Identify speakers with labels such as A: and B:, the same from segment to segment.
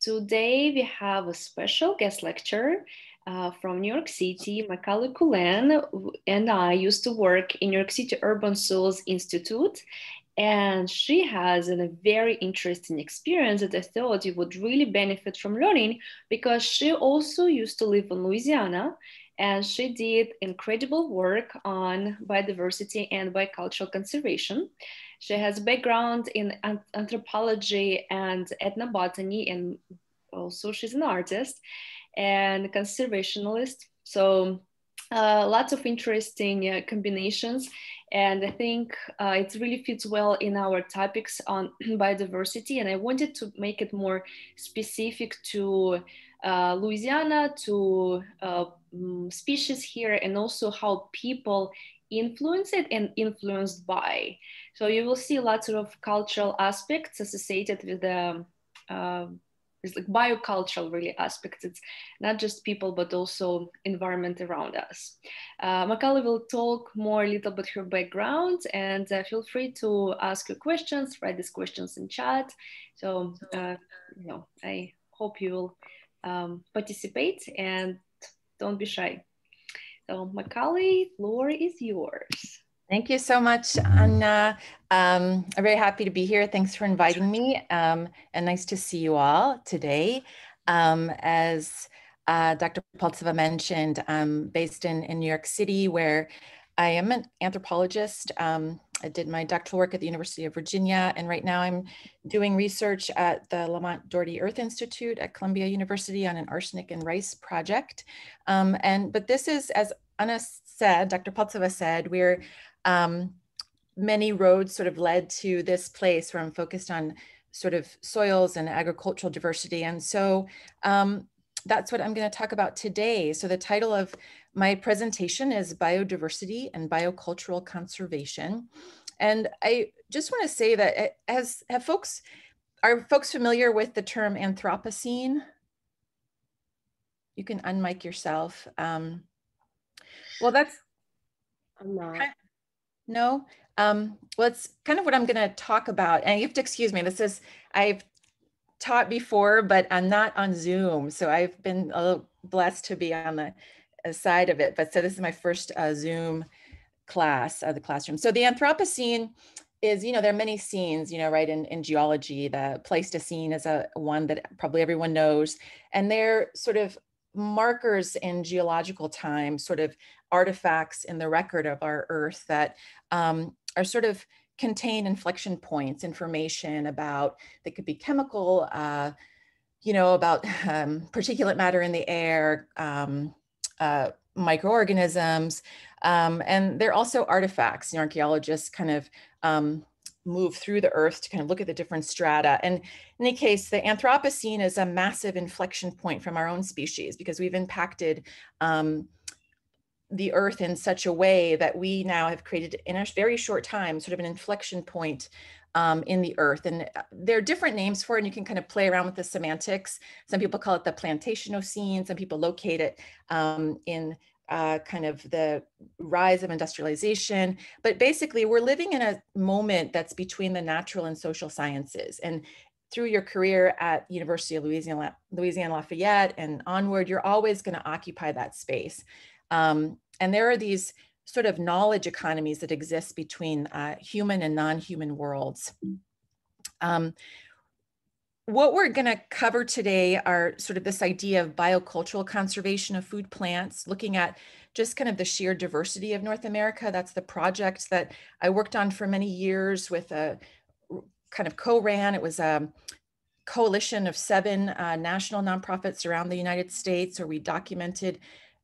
A: Today we have a special guest lecture uh, from New York City. Colleague Cullen and I used to work in New York City Urban Soils Institute, and she has a very interesting experience that I thought you would really benefit from learning because she also used to live in Louisiana and she did incredible work on biodiversity and biocultural conservation. She has a background in anthropology and ethnobotany, and also she's an artist and conservationist. So uh, lots of interesting uh, combinations. And I think uh, it really fits well in our topics on biodiversity. And I wanted to make it more specific to uh, Louisiana, to uh, mm, species here, and also how people influence it and influenced by. So you will see lots of cultural aspects associated with the uh, it's like biocultural really aspects. It's not just people, but also environment around us. Uh, will talk more a little bit her background and uh, feel free to ask your questions, write these questions in chat. So, uh, you know, I hope you will um, participate and don't be shy. So Makalé, floor is yours.
B: Thank you so much, Anna. Um, I'm very happy to be here. Thanks for inviting me um, and nice to see you all today. Um, as uh, Dr. Paltseva mentioned, I'm based in, in New York City where I am an anthropologist. Um, I did my doctoral work at the University of Virginia, and right now I'm doing research at the Lamont Doherty Earth Institute at Columbia University on an arsenic and rice project. Um, and but this is, as Anna said, Dr. Paltseva said, we're um, many roads sort of led to this place where I'm focused on sort of soils and agricultural diversity. And so um, that's what I'm going to talk about today. So the title of my presentation is Biodiversity and Biocultural Conservation. And I just want to say that as have folks, are folks familiar with the term Anthropocene? You can unmic yourself. Um, well, that's
A: I'm not.
B: no. Um, well, it's kind of what I'm going to talk about. And you have to excuse me. This is I've taught before, but I'm not on Zoom, so I've been a little blessed to be on the side of it. But so this is my first uh, Zoom class of the classroom. So the Anthropocene is, you know, there are many scenes, you know, right in, in geology, the Pleistocene is a one that probably everyone knows. And they're sort of markers in geological time, sort of artifacts in the record of our earth that um, are sort of contain inflection points, information about, that could be chemical, uh, you know, about um, particulate matter in the air, um, uh, microorganisms, um, and they're also artifacts. Know, archaeologists kind of um, move through the earth to kind of look at the different strata. And in any case, the Anthropocene is a massive inflection point from our own species because we've impacted um, the earth in such a way that we now have created in a very short time sort of an inflection point um, in the earth. And uh, there are different names for it, and you can kind of play around with the semantics. Some people call it the plantation Plantationocene, some people locate it um, in uh, kind of the rise of industrialization. But basically, we're living in a moment that's between the natural and social sciences. And through your career at University of Louisiana, Louisiana Lafayette and onward, you're always going to occupy that space. Um, and there are these sort of knowledge economies that exist between uh, human and non-human worlds. Um, what we're going to cover today are sort of this idea of biocultural conservation of food plants, looking at just kind of the sheer diversity of North America. That's the project that I worked on for many years with a kind of co-ran. It was a coalition of seven uh, national nonprofits around the United States where we documented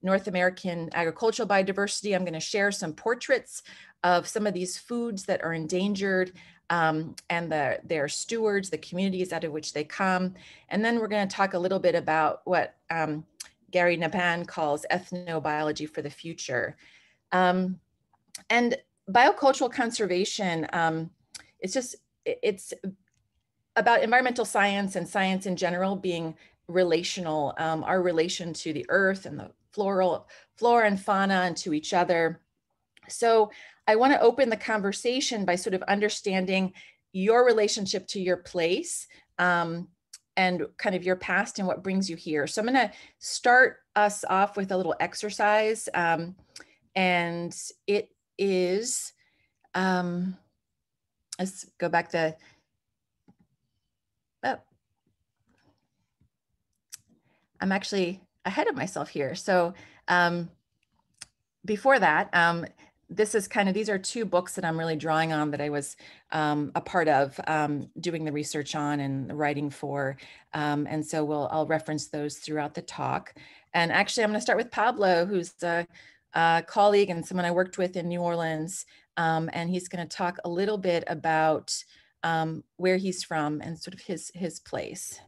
B: North American agricultural biodiversity. I'm going to share some portraits of some of these foods that are endangered um, and the, their stewards, the communities out of which they come. And then we're going to talk a little bit about what um, Gary Nabhan calls ethnobiology for the future. Um, and biocultural conservation, um, it's just, it's about environmental science and science in general being relational, um, our relation to the earth and the floral, flora and fauna and to each other. So I want to open the conversation by sort of understanding your relationship to your place. Um, and kind of your past and what brings you here. So I'm going to start us off with a little exercise. Um, and it is, um, let's go back to, oh, I'm actually ahead of myself here. So um, before that, um, this is kind of these are two books that I'm really drawing on that I was um, a part of um, doing the research on and writing for, um, and so we'll I'll reference those throughout the talk. And actually, I'm going to start with Pablo, who's a, a, colleague and someone I worked with in New Orleans, um, and he's going to talk a little bit about um, where he's from and sort of his his place.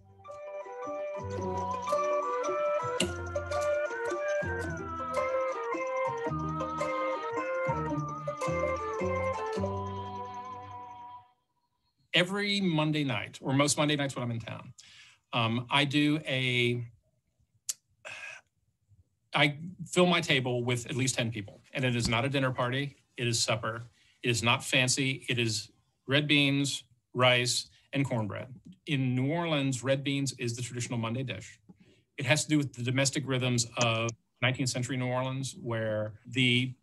C: Every Monday night, or most Monday nights when I'm in town, um, I do a, I fill my table with at least 10 people. And it is not a dinner party, it is supper. It is not fancy, it is red beans, rice, and cornbread. In New Orleans, red beans is the traditional Monday dish. It has to do with the domestic rhythms of 19th century New Orleans, where the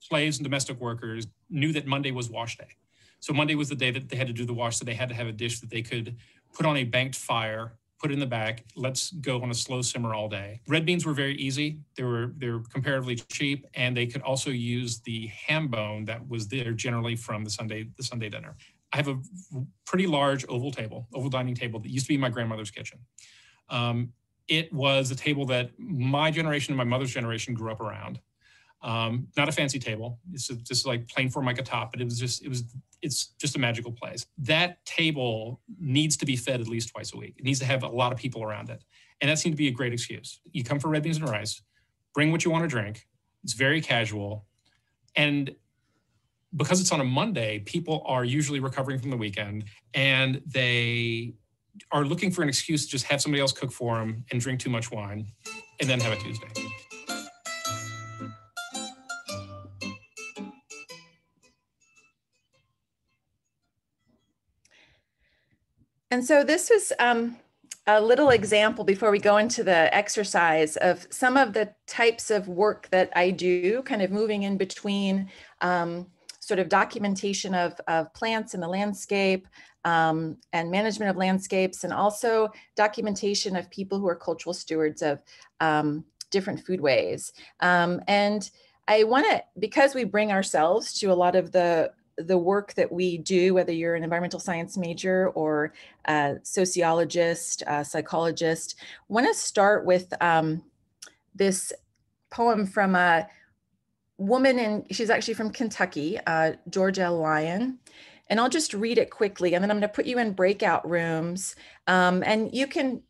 C: slaves and domestic workers knew that Monday was wash day. So Monday was the day that they had to do the wash, so they had to have a dish that they could put on a banked fire, put it in the back. Let's go on a slow simmer all day. Red beans were very easy. They were they were comparatively cheap, and they could also use the ham bone that was there generally from the Sunday the Sunday dinner. I have a pretty large oval table, oval dining table that used to be my grandmother's kitchen. Um, it was a table that my generation and my mother's generation grew up around. Um, not a fancy table. It's just like plain formica top, but it was just, it was, it's just a magical place. That table needs to be fed at least twice a week. It needs to have a lot of people around it. And that seemed to be a great excuse. You come for red beans and rice, bring what you want to drink. It's very casual. And because it's on a Monday, people are usually recovering from the weekend and they are looking for an excuse to just have somebody else cook for them and drink too much wine and then have a Tuesday.
B: And so this was um, a little example before we go into the exercise of some of the types of work that I do, kind of moving in between um, sort of documentation of, of plants in the landscape um, and management of landscapes, and also documentation of people who are cultural stewards of um, different foodways. Um, and I want to, because we bring ourselves to a lot of the the work that we do, whether you're an environmental science major or a sociologist, a psychologist, want to start with um, this poem from a woman, and she's actually from Kentucky, uh, George Ella Lyon. And I'll just read it quickly, and then I'm going to put you in breakout rooms, um, and you can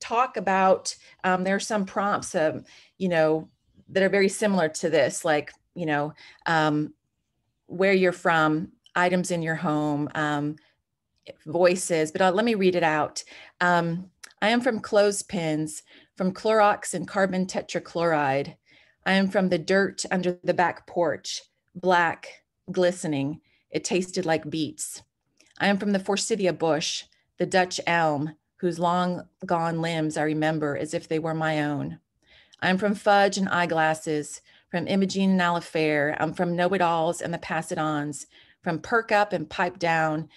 B: talk about. Um, there are some prompts, um, you know, that are very similar to this, like you know, um, where you're from, items in your home, um, voices, but uh, let me read it out. Um, I am from clothespins, from Clorox and carbon tetrachloride. I am from the dirt under the back porch, black, glistening. It tasted like beets. I am from the forsythia bush, the Dutch elm, whose long gone limbs I remember as if they were my own. I am from fudge and eyeglasses, from Imogene and Alifair. I'm um, from Know It Alls and the Pass It Ons, from Perk Up and Pipe Down.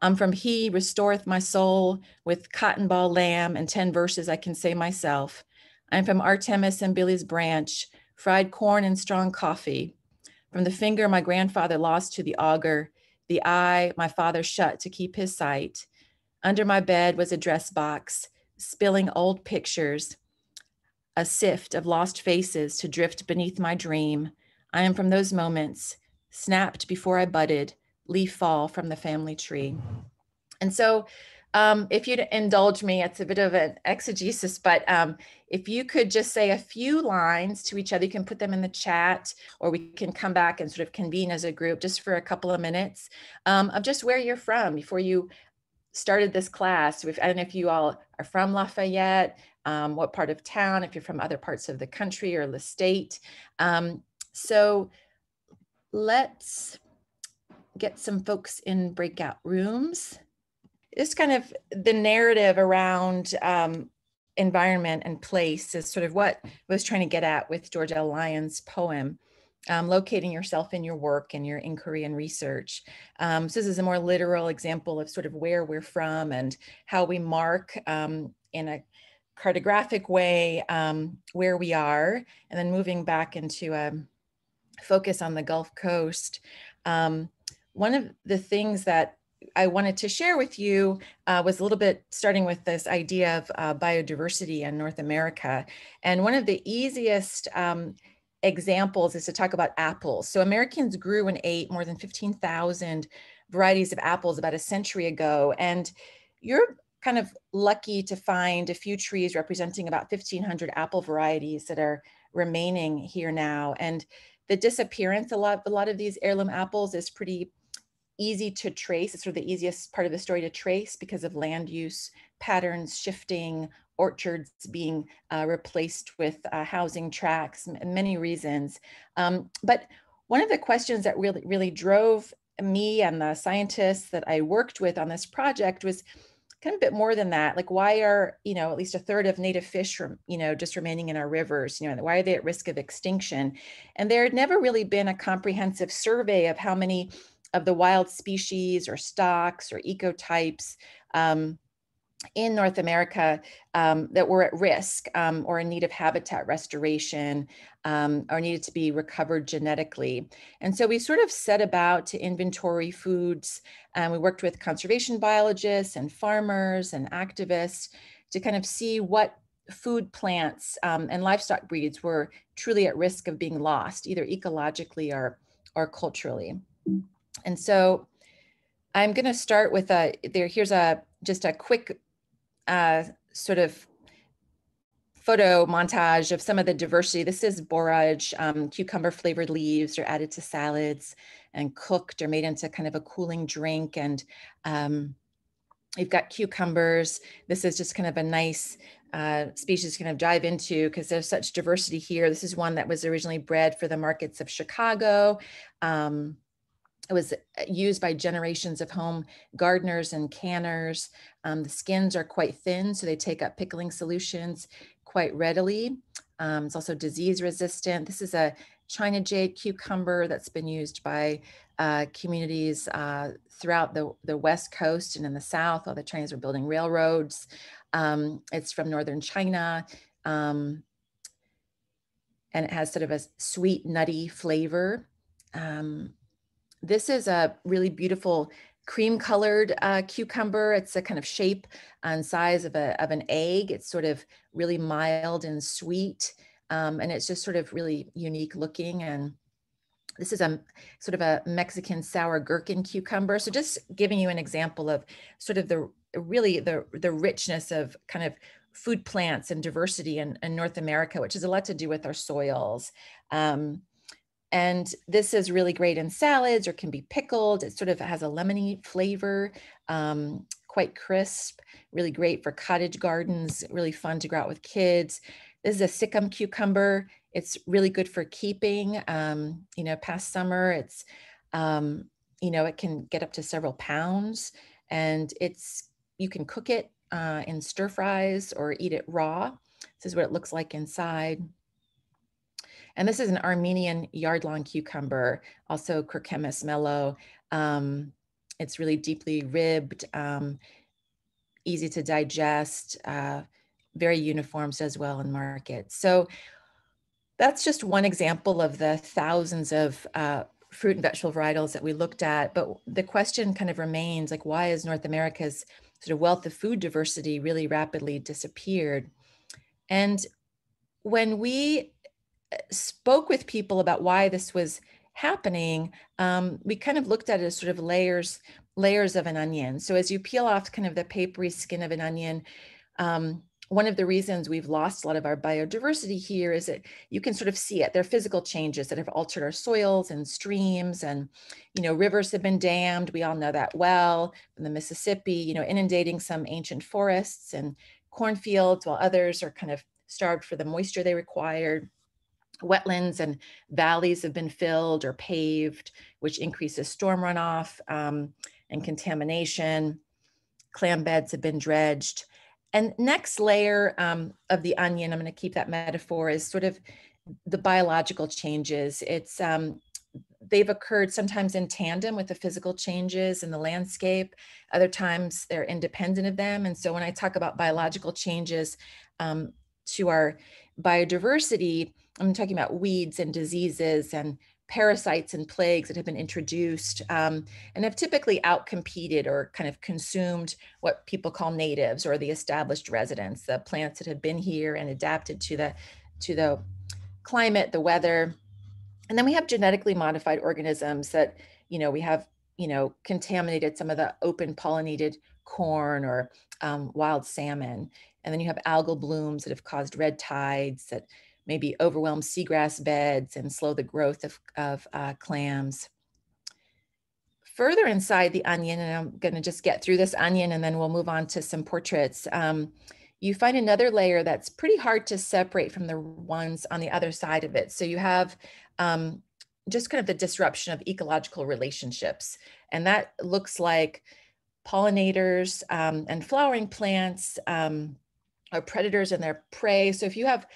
B: I'm from He Restoreth My Soul with Cotton Ball Lamb and 10 verses I can say myself. I'm from Artemus and Billy's Branch, fried corn and strong coffee. From the finger my grandfather lost to the auger, the eye my father shut to keep his sight. Under my bed was a dress box, spilling old pictures a sift of lost faces to drift beneath my dream. I am from those moments, snapped before I budded, leaf fall from the family tree. And so, um, if you'd indulge me, it's a bit of an exegesis, but um, if you could just say a few lines to each other, you can put them in the chat, or we can come back and sort of convene as a group just for a couple of minutes um, of just where you're from before you started this class. I don't know if you all are from Lafayette, um, what part of town, if you're from other parts of the country or the state. Um, so let's get some folks in breakout rooms. this kind of the narrative around um, environment and place is sort of what I was trying to get at with George Ella Lyon's poem. Um, locating yourself in your work and your inquiry and research. Um, so this is a more literal example of sort of where we're from and how we mark um, in a cartographic way um, where we are, and then moving back into a focus on the Gulf Coast. Um, one of the things that I wanted to share with you uh, was a little bit starting with this idea of uh, biodiversity in North America. And one of the easiest um, examples is to talk about apples. So Americans grew and ate more than 15,000 varieties of apples about a century ago. And you're kind of lucky to find a few trees representing about 1,500 apple varieties that are remaining here now. And the disappearance, a lot, a lot of these heirloom apples is pretty easy to trace. It's sort of the easiest part of the story to trace because of land use patterns shifting, orchards being uh, replaced with uh, housing tracts, many reasons. Um, but one of the questions that really, really drove me and the scientists that I worked with on this project was kind of a bit more than that. Like, why are, you know, at least a third of native fish, from, you know, just remaining in our rivers? You know, why are they at risk of extinction? And there had never really been a comprehensive survey of how many of the wild species or stocks or ecotypes um, in North America um, that were at risk um, or in need of habitat restoration um, or needed to be recovered genetically. And so we sort of set about to inventory foods. And we worked with conservation biologists and farmers and activists to kind of see what food plants um, and livestock breeds were truly at risk of being lost, either ecologically or, or culturally. And so I'm going to start with a there. Here's a just a quick uh, sort of photo montage of some of the diversity. This is borage, um, cucumber flavored leaves are added to salads and cooked or made into kind of a cooling drink. And um, you've got cucumbers. This is just kind of a nice uh, species to kind of dive into because there's such diversity here. This is one that was originally bred for the markets of Chicago. Um, it was uh, used by generations of home gardeners and canners. Um, the skins are quite thin, so they take up pickling solutions quite readily. Um, it's also disease resistant. This is a China jade cucumber that's been used by uh, communities uh, throughout the, the West Coast and in the South while the Chinese were building railroads. Um, it's from Northern China. Um, and it has sort of a sweet, nutty flavor. Um, this is a really beautiful cream colored uh, cucumber. It's a kind of shape and size of, a, of an egg. It's sort of really mild and sweet. Um, and it's just sort of really unique looking. And this is a sort of a Mexican sour gherkin cucumber. So just giving you an example of sort of the really the, the richness of kind of food plants and diversity in, in North America, which has a lot to do with our soils. Um, and this is really great in salads or can be pickled. It sort of has a lemony flavor, um, quite crisp, really great for cottage gardens, really fun to grow out with kids. This is a Sikkim cucumber. It's really good for keeping, um, you know, past summer. It's, um, you know, it can get up to several pounds and it's, you can cook it uh, in stir fries or eat it raw. This is what it looks like inside. And this is an Armenian yard-long cucumber, also Cucumis melo. Um, it's really deeply ribbed, um, easy to digest, uh, very uniform, as well in market. So that's just one example of the thousands of uh, fruit and vegetable varietals that we looked at. But the question kind of remains like, why is North America's sort of wealth of food diversity really rapidly disappeared? And when we spoke with people about why this was happening, um, we kind of looked at it as sort of layers layers of an onion. So as you peel off kind of the papery skin of an onion, um, one of the reasons we've lost a lot of our biodiversity here is that you can sort of see it. There are physical changes that have altered our soils and streams and, you know, rivers have been dammed. We all know that well the Mississippi, you know, inundating some ancient forests and cornfields while others are kind of starved for the moisture they required wetlands and valleys have been filled or paved, which increases storm runoff um, and contamination. clam beds have been dredged. And next layer um, of the onion, I'm going to keep that metaphor, is sort of the biological changes. It's um, they've occurred sometimes in tandem with the physical changes in the landscape. Other times they're independent of them. And so when I talk about biological changes um, to our biodiversity, I'm talking about weeds and diseases and parasites and plagues that have been introduced um, and have typically outcompeted or kind of consumed what people call natives or the established residents, the plants that have been here and adapted to the to the climate, the weather. And then we have genetically modified organisms that, you know, we have, you know, contaminated some of the open pollinated corn or um, wild salmon. And then you have algal blooms that have caused red tides that maybe overwhelm seagrass beds and slow the growth of, of uh, clams. Further inside the onion, and I'm going to just get through this onion and then we'll move on to some portraits. Um, you find another layer that's pretty hard to separate from the ones on the other side of it. So you have um, just kind of the disruption of ecological relationships. And that looks like pollinators um, and flowering plants um, are predators and their prey. So if you have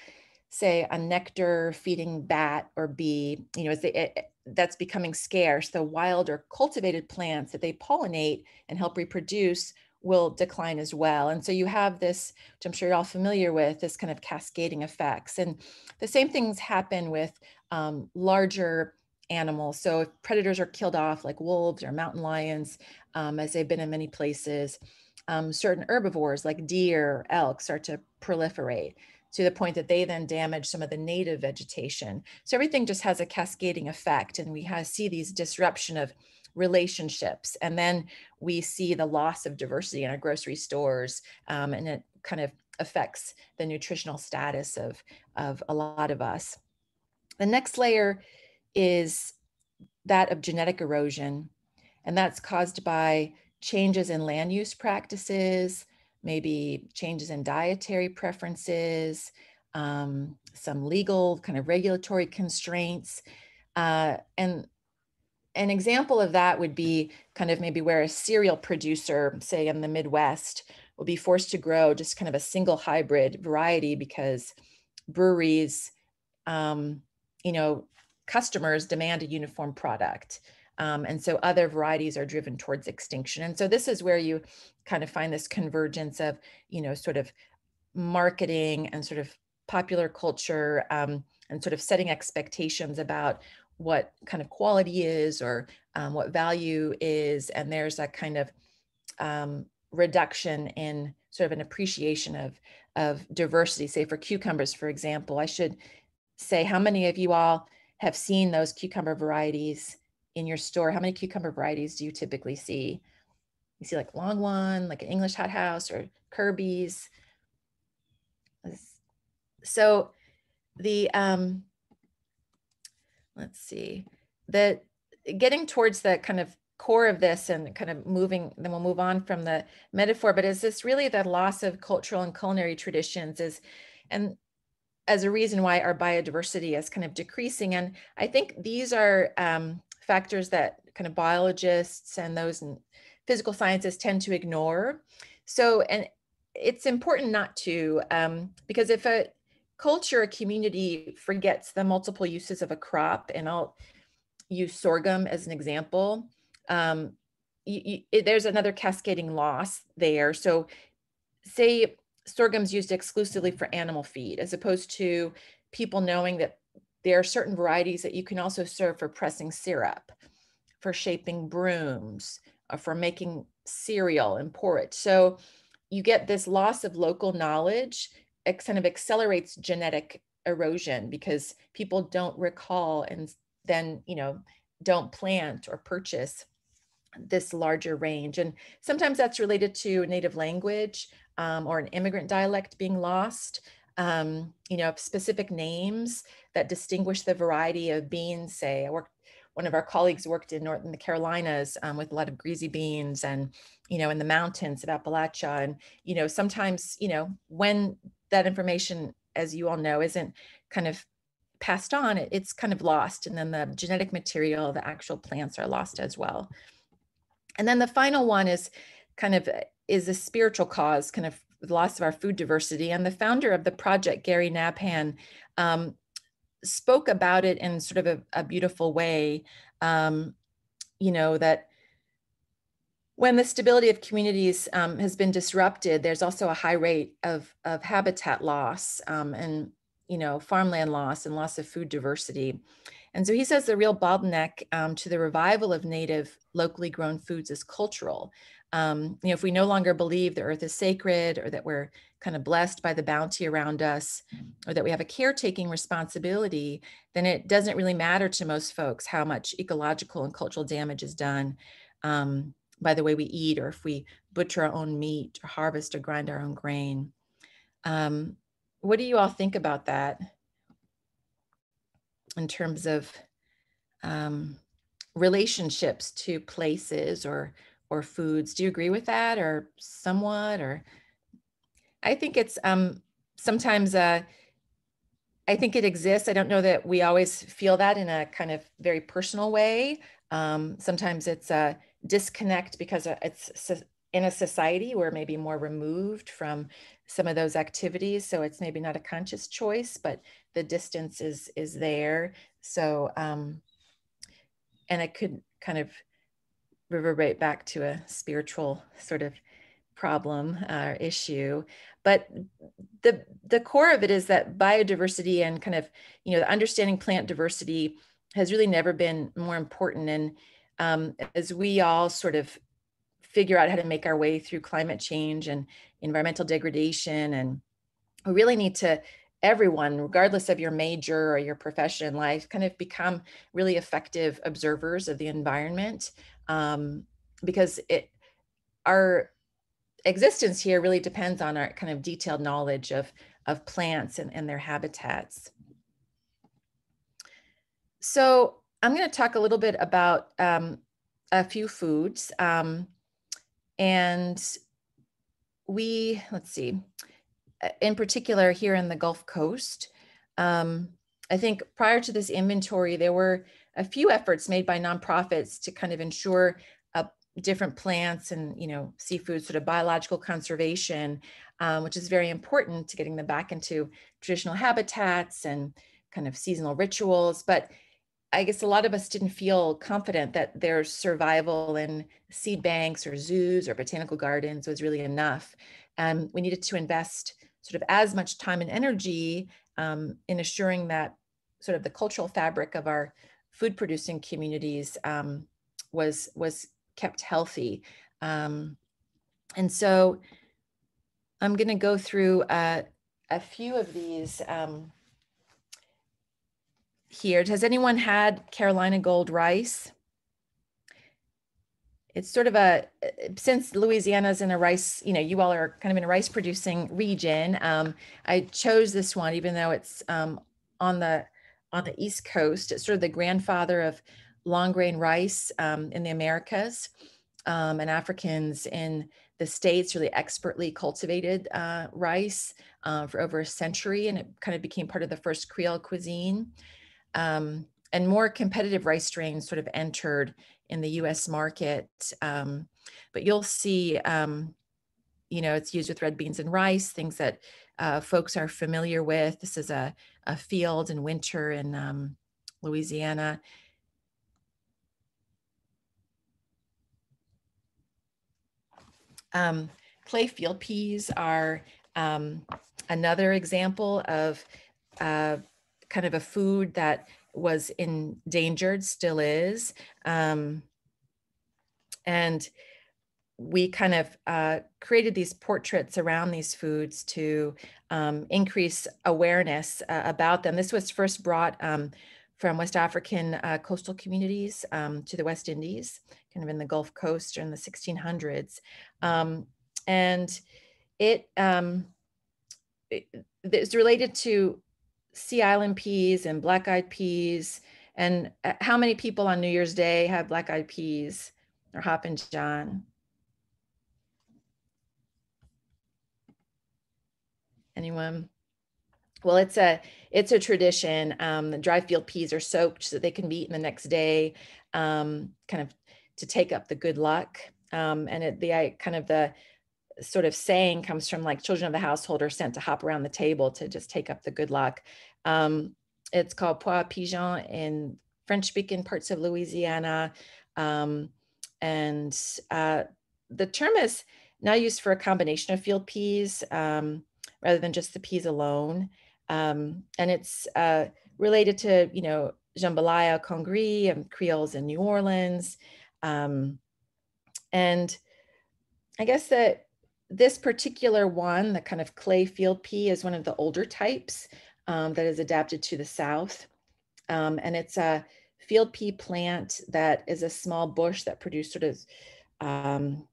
B: say a nectar feeding bat or bee, you know, it, that's becoming scarce, the wild or cultivated plants that they pollinate and help reproduce will decline as well. And so you have this, which I'm sure you're all familiar with, this kind of cascading effects. And the same things happen with um, larger animals. So if predators are killed off, like wolves or mountain lions, um, as they've been in many places, um, certain herbivores like deer, elk start to proliferate to the point that they then damage some of the native vegetation. So everything just has a cascading effect, and we have, see these disruption of relationships, and then we see the loss of diversity in our grocery stores, um, and it kind of affects the nutritional status of of a lot of us. The next layer is that of genetic erosion, and that's caused by changes in land use practices, maybe changes in dietary preferences, um, some legal kind of regulatory constraints. Uh, and an example of that would be kind of maybe where a cereal producer, say in the Midwest, will be forced to grow just kind of a single hybrid variety because breweries, um, you know, customers demand a uniform product. Um, and so other varieties are driven towards extinction. And so this is where you kind of find this convergence of, you know, sort of marketing and sort of popular culture um, and sort of setting expectations about what kind of quality is or um, what value is. And there's a kind of um, reduction in sort of an appreciation of, of diversity. Say for cucumbers, for example, I should say how many of you all have seen those cucumber varieties in your store, how many cucumber varieties do you typically see? You see like long one, like an English hothouse or Kirby's. So the, um, let's see, the getting towards the kind of core of this and kind of moving, then we'll move on from the metaphor, but is this really the loss of cultural and culinary traditions is, and as a reason why our biodiversity is kind of decreasing. And I think these are um, factors that kind of biologists and those in physical sciences tend to ignore. So, and it's important not to, um, because if a culture, a community forgets the multiple uses of a crop, and I'll use sorghum as an example, um, you, you, there's another cascading loss there. So, say sorghum's used exclusively for animal feed, as opposed to people knowing that there are certain varieties that you can also serve for pressing syrup, for shaping brooms, or uh, for making cereal and porridge. So you get this loss of local knowledge. It kind of accelerates genetic erosion because people don't recall and then, you know, don't plant or purchase this larger range. And sometimes that's related to native language um, or an immigrant dialect being lost um, you know, specific names that distinguish the variety of beans. Say, I worked, one of our colleagues worked in North the Carolinas um, with a lot of greasy beans and, you know, in the mountains of Appalachia. And, you know, sometimes, you know, when that information, as you all know, isn't kind of passed on, it, it's kind of lost. And then the genetic material, the actual plants are lost as well. And then the final one is kind of is a spiritual cause, kind of the loss of our food diversity. And the founder of the project, Gary Nabhan, um, spoke about it in sort of a, a beautiful way. Um, you know, that when the stability of communities um, has been disrupted, there's also a high rate of, of habitat loss um, and, you know, farmland loss and loss of food diversity. And so he says the real bottleneck um, to the revival of native locally grown foods is cultural. Um, you know, if we no longer believe the earth is sacred or that we're kind of blessed by the bounty around us or that we have a caretaking responsibility, then it doesn't really matter to most folks how much ecological and cultural damage is done um, by the way we eat or if we butcher our own meat or harvest or grind our own grain. Um, what do you all think about that in terms of um, relationships to places or or foods. Do you agree with that or somewhat or I think it's um sometimes uh I think it exists. I don't know that we always feel that in a kind of very personal way. Um, sometimes it's a disconnect because uh, it's in a society where maybe more removed from some of those activities. So it's maybe not a conscious choice, but the distance is is there. So um, and it could kind of reverberate back to a spiritual sort of problem or uh, issue. But the the core of it is that biodiversity and kind of you know the understanding plant diversity has really never been more important. And um, as we all sort of figure out how to make our way through climate change and environmental degradation and we really need to everyone regardless of your major or your profession in life kind of become really effective observers of the environment um, because it our existence here really depends on our kind of detailed knowledge of of plants and, and their habitats. So I'm going to talk a little bit about um, a few foods. Um, and we, let's see, uh, in particular here in the Gulf Coast, um, I think prior to this inventory, there were a few efforts made by nonprofits to kind of ensure uh, different plants and you know seafood sort of biological conservation, um, which is very important to getting them back into traditional habitats and kind of seasonal rituals. But I guess a lot of us didn't feel confident that their survival in seed banks or zoos or botanical gardens was really enough. And we needed to invest sort of as much time and energy um, in assuring that sort of the cultural fabric of our food producing communities um, was was kept healthy. Um, and so I'm going to go through uh, a few of these um, here. Has anyone had Carolina Gold rice? It's sort of a, since Louisiana's in a rice, you know, you all are kind of in a rice producing region. Um, I chose this one, even though it's um, on the on the East Coast. Sort of the grandfather of long grain rice um, in the Americas. Um, and Africans in the States really expertly cultivated uh, rice uh, for over a century, and it kind of became part of the first Creole cuisine. Um, and more competitive rice strains sort of entered in the US market. Um, but you'll see, um, you know, it's used with red beans and rice, things that uh, folks are familiar with. This is a, a field in winter in um, Louisiana. Um, clay field peas are um, another example of uh, kind of a food that was endangered, still is. Um, and we kind of uh, created these portraits around these foods to um, increase awareness uh, about them. This was first brought um, from West African uh, coastal communities um, to the West Indies, kind of in the Gulf Coast in the 1600s. Um, and it, um, it's related to sea island peas and black eyed peas. And uh, how many people on New Year's Day have black eyed peas or Hoppin' John? Anyone? Well, it's a it's a tradition. Um, the dry field peas are soaked so they can be eaten the next day, um, kind of to take up the good luck. Um, and it, the I, kind of the sort of saying comes from like children of the household are sent to hop around the table to just take up the good luck. Um, it's called pois pigeon in French speaking parts of Louisiana. Um, and uh, the term is now used for a combination of field peas um, rather than just the peas alone. Um, and it's uh, related to, you know, jambalaya, congri, and Creoles in New Orleans. Um, and I guess that this particular one, the kind of clay field pea, is one of the older types um, that is adapted to the South. Um, and it's a field pea plant that is a small bush that produces sort of um,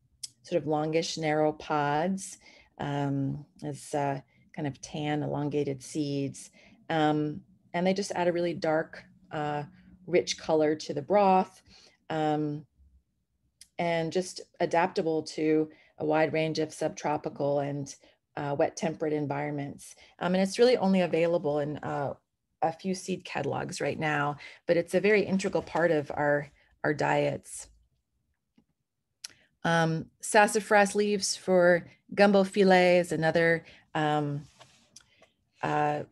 B: sort of longish, narrow pods. Um, it's uh, kind of tan, elongated seeds. Um, and they just add a really dark, uh, rich color to the broth um, and just adaptable to a wide range of subtropical and uh, wet temperate environments. Um, and it's really only available in uh, a few seed catalogs right now, but it's a very integral part of our, our diets. Um, sassafras leaves for gumbo filet is another um, uh,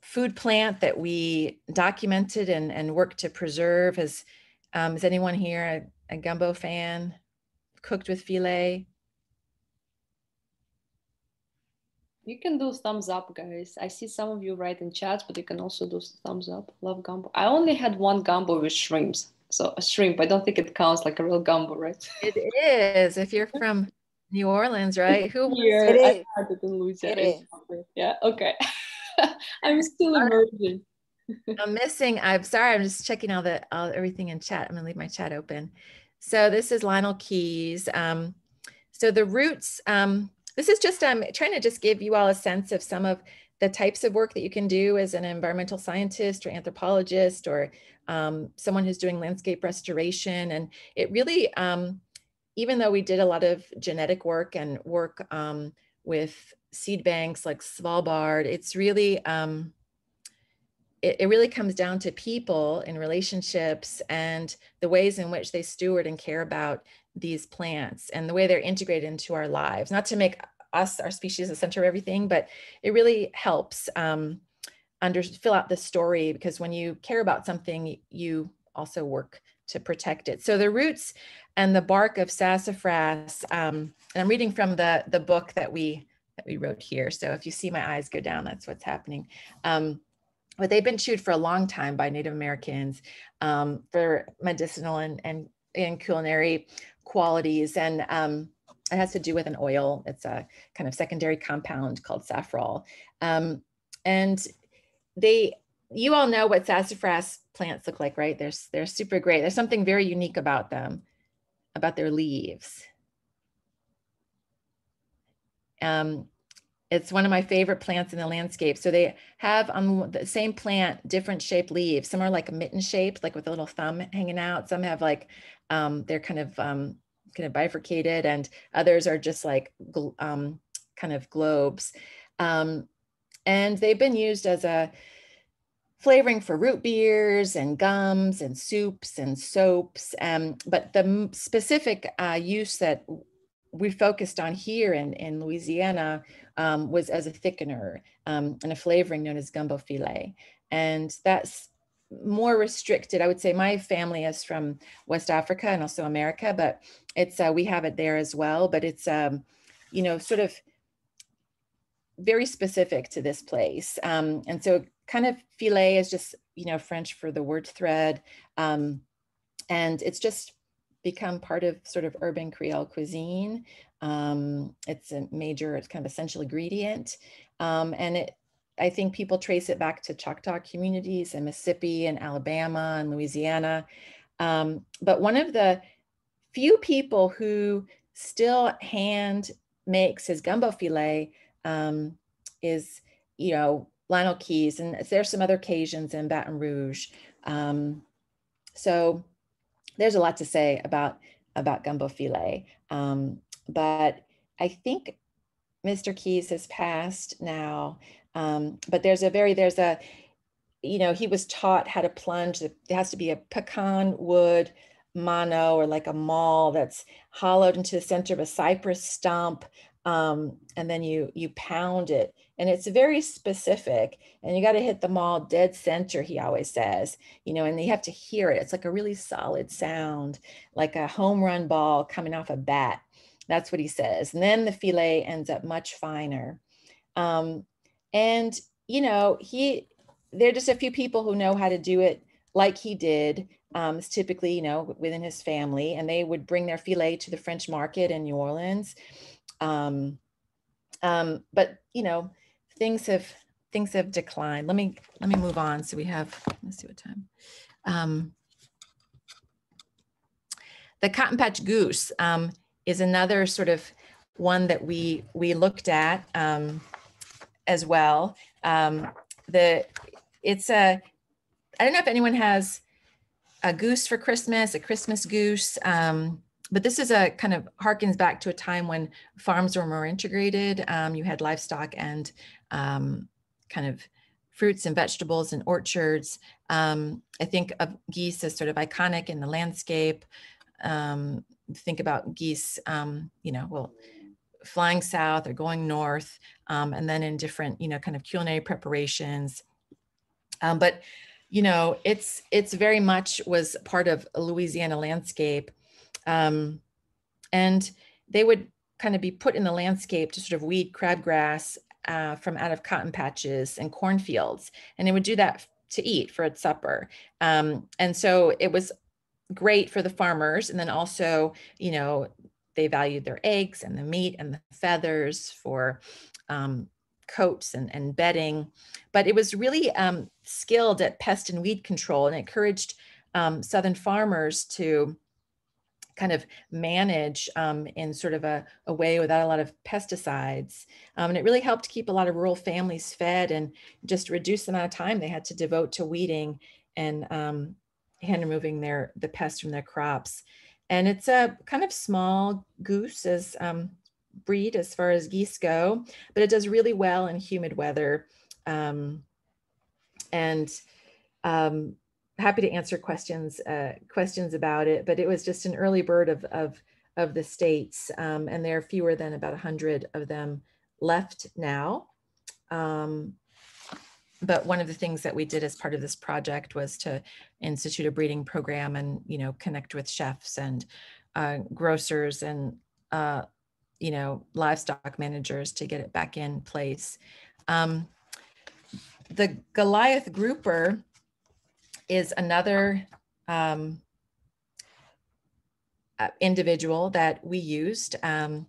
B: food plant that we documented and, and worked to preserve. Is, um, is anyone here a, a gumbo fan? Cooked with filet?
A: You can do thumbs up, guys. I see some of you write in chat, but you can also do thumbs up. Love gumbo. I only had one gumbo with shrimps. So a shrimp, I don't think it counts like a real gumbo, right?
B: It is. If you're from New Orleans, right?
A: Who Here, it is. I it in Louisiana. It is. Yeah, okay. I'm still emerging.
B: I'm missing. I'm sorry. I'm just checking all the all everything in chat. I'm gonna leave my chat open. So this is Lionel Keys. Um, so the roots. Um, this is just, I'm um, trying to just give you all a sense of some of the types of work that you can do as an environmental scientist or anthropologist or um, someone who's doing landscape restoration. And it really, um, even though we did a lot of genetic work and work um, with seed banks like Svalbard, it's really, um, it, it, really comes down to people and relationships and the ways in which they steward and care about these plants and the way they're integrated into our lives, not to make us, our species, the center of everything, but it really helps um, under fill out the story because when you care about something, you also work to protect it. So the roots and the bark of sassafras, um, and I'm reading from the the book that we that we wrote here. So if you see my eyes go down, that's what's happening. Um, but they've been chewed for a long time by Native Americans um, for medicinal and, and, and culinary qualities. And um, it has to do with an oil. It's a kind of secondary compound called safrole. Um, and they, you all know what sassafras plants look like, right? They're, they're super great. There's something very unique about them, about their leaves. Um, it's one of my favorite plants in the landscape. So they have on the same plant, different shaped leaves. Some are like a mitten shaped, like with a little thumb hanging out. Some have like, um, they're kind of um, kind of bifurcated and others are just like um, kind of globes. Um, and they've been used as a flavoring for root beers and gums and soups and soaps. Um, but the specific uh, use that we focused on here in, in Louisiana um, was as a thickener um, and a flavoring known as gumbo filet. And that's more restricted. I would say my family is from West Africa and also America, but it's uh, we have it there as well. But it's um, you know sort of very specific to this place, um, and so kind of filet is just you know French for the word thread, um, and it's just become part of sort of urban Creole cuisine. Um, it's a major, it's kind of essential ingredient, um, and it I think people trace it back to Choctaw communities in Mississippi and Alabama and Louisiana. Um, but one of the few people who still hand makes his gumbo filet um, is, you know, Lionel Keys, and there's some other Cajuns in Baton Rouge. Um, so there's a lot to say about about gumbo filet, um, but I think Mr. Keys has passed now. Um, but there's a very, there's a, you know, he was taught how to plunge. It has to be a pecan wood mano or like a mall that's hollowed into the center of a cypress stump um, and then you you pound it. And it's very specific and you got to hit the mall dead center he always says you know and you have to hear it. It's like a really solid sound like a home run ball coming off a bat. That's what he says. And then the fillet ends up much finer. Um, and you know he there are just a few people who know how to do it like he did um, it's typically you know within his family and they would bring their filé to the french market in new orleans um, um, but you know, things have things have declined. Let me let me move on. So we have let's see what time. Um, the cotton patch goose um, is another sort of one that we we looked at um, as well. Um, the it's a I don't know if anyone has a goose for Christmas, a Christmas goose. Um, but this is a kind of harkens back to a time when farms were more integrated. Um, you had livestock and um, kind of fruits and vegetables and orchards. Um, I think of geese as sort of iconic in the landscape. Um, think about geese, um, you know, well, flying south or going north, um, and then in different, you know, kind of culinary preparations. but you know, it's it's very much was part of a Louisiana landscape um, and they would kind of be put in the landscape to sort of weed crabgrass uh, from out of cotton patches and cornfields. And they would do that to eat for its supper. Um, and so it was great for the farmers. And then also, you know, they valued their eggs and the meat and the feathers for um, coats and, and bedding. But it was really um, skilled at pest and weed control and encouraged um, Southern farmers to kind of manage um, in sort of a, a, way without a lot of pesticides. Um, and it really helped keep a lot of rural families fed and just reduce the amount of time they had to devote to weeding and um, hand removing their the pests from their crops. And it's a kind of small goose as um, breed as far as geese go, but it does really well in humid weather. Um, and um, happy to answer questions uh, questions about it. But it was just an early bird of of of the states, um, and there are fewer than about hundred of them left now. Um, but one of the things that we did as part of this project was to institute a breeding program and you know connect with chefs and uh, grocers and uh, you know livestock managers to get it back in place. Um, the Goliath grouper is another um, uh, individual that we used um,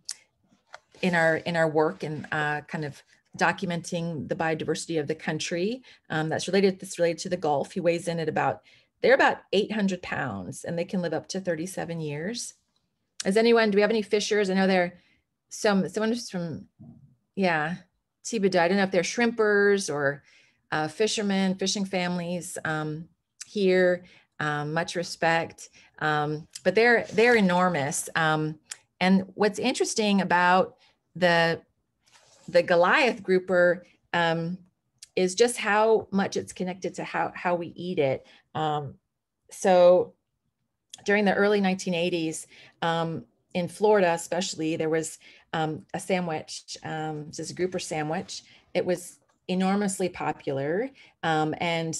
B: in our in our work and uh, kind of documenting the biodiversity of the country. Um, that's related. That's related to the Gulf. He weighs in at about they're about 800 pounds and they can live up to 37 years. Is anyone? Do we have any fishers? I know there some someone who's from yeah Thibodaux. I don't know if they're shrimpers or uh, fishermen, fishing families. Um, here. Um, much respect, um, but they're they're enormous. Um, and what's interesting about the the Goliath grouper um, is just how much it's connected to how how we eat it. Um, so during the early 1980s um, in Florida, especially, there was a sandwich, um, a grouper sandwich. It was enormously popular, and